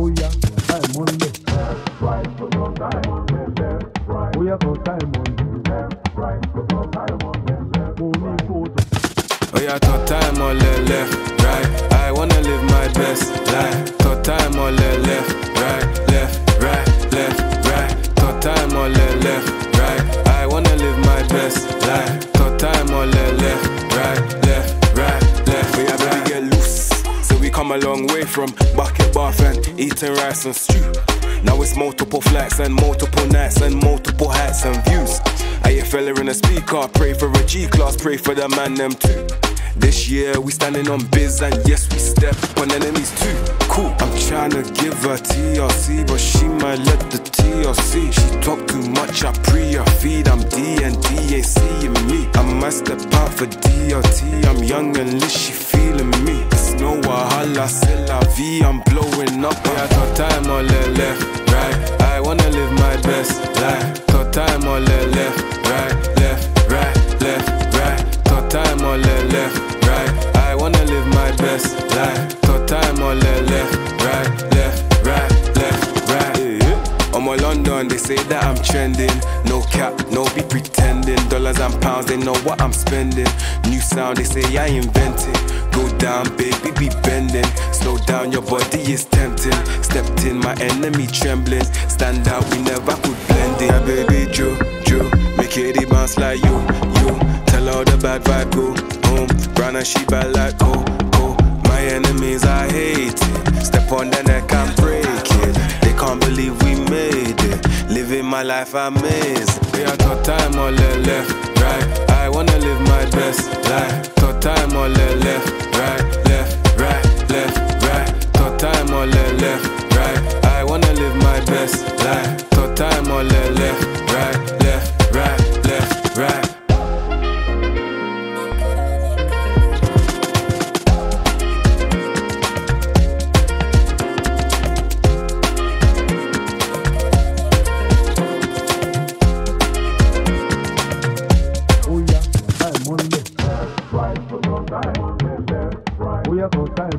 ó yá táì mọ́lẹ̀. ó yá kan táì mọ́lẹ̀. mo ní kó o tọ̀. Oh yeah, thought time on the left, oh, right. I wanna live my best life. Thought time on the left, right, left, right, left, right. Thought time on the left, right. I wanna live my best life. From bucket bath and eating rice and stew. Now it's multiple flights and multiple nights and multiple hats and views. I a fella in a speaker, pray for a G class, pray for the man them too. This year we standing on biz and yes we step on enemies too. Cool. I'm trying to give her TLC, but she might let the TLC. She talk too much, I pre her feed. I'm D and D ain't seeing me. I might step out for DLT. I'm young and lit, she feeling me. It's no wahala, c'est la vie. I'm blowing up. Yeah, thought time on the left, right. I wanna live my best life. Thought time on the left, right, left, right, left, right. Thought time on the left, right. I wanna live my best life. Thought time on the left, right, left, right, left, right. I'm all London, they say that I'm trending. No cap, no be pretending. Dollars and pounds, they know what I'm spending. New sound, they say I invented. Go down, baby, be bending. Slow down, your body is tempting. Stepped in, my enemy trembling. Stand out, we never could blend in. Yeah, baby, Joe, Joe, make it bounce like you, you. Tell all the bad vibe go home. Brown and she bad like oh, oh. My enemies, I hate it. Step on the neck and break it. They can't believe we made it. Living my life I amazing. We are thought time the left, right. I wanna live my best life. Thought time on the होता है।